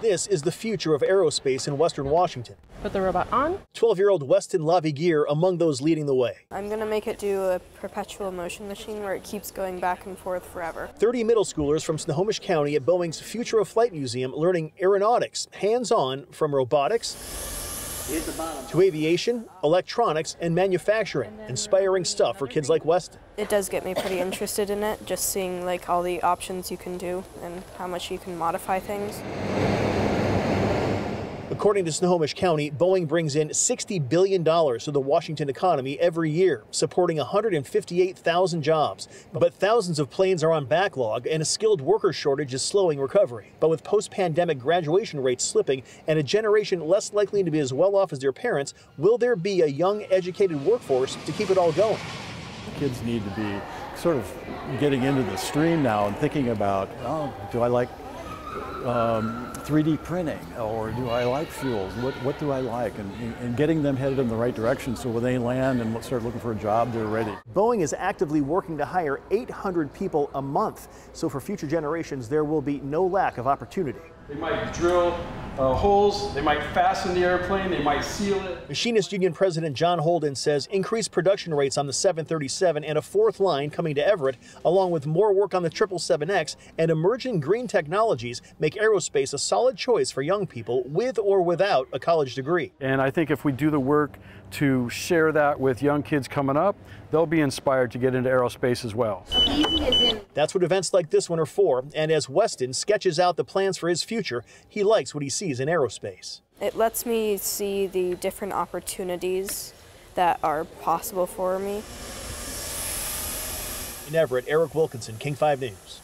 This is the future of aerospace in Western Washington. Put the robot on. 12 year old Weston Lavigueure among those leading the way. I'm going to make it do a perpetual motion machine where it keeps going back and forth forever. 30 middle schoolers from Snohomish County at Boeing's Future of Flight Museum learning aeronautics, hands on, from robotics to aviation, electronics, and manufacturing. Inspiring stuff for kids like Weston. It does get me pretty interested in it, just seeing like all the options you can do and how much you can modify things. According to Snohomish County, Boeing brings in $60 billion to the Washington economy every year, supporting 158,000 jobs. But thousands of planes are on backlog, and a skilled worker shortage is slowing recovery. But with post pandemic graduation rates slipping and a generation less likely to be as well off as their parents, will there be a young, educated workforce to keep it all going? Kids need to be sort of getting into the stream now and thinking about, oh, do I like um, 3D printing or do I like fuels? What, what do I like? And, and, getting them headed in the right direction so when they land and start looking for a job, they're ready. Boeing is actively working to hire 800 people a month. So for future generations, there will be no lack of opportunity. They might drill uh, holes, they might fasten the airplane, they might seal it. Machinist Union President Jon Holden says increased production rates on the 737 and a fourth line coming to Everett, along with more work on the 777X and emerging green technologies, make aerospace a solid choice for young people with or without a college degree. And I think if we do the work to share that with young kids coming up, they'll be inspired to get into aerospace as well. That's what events like this one are for, and as Weston sketches out the plans for his future, he likes what he sees in aerospace. It lets me see the different opportunities that are possible for me. In Everett, Eric Wilkinson, King 5 News.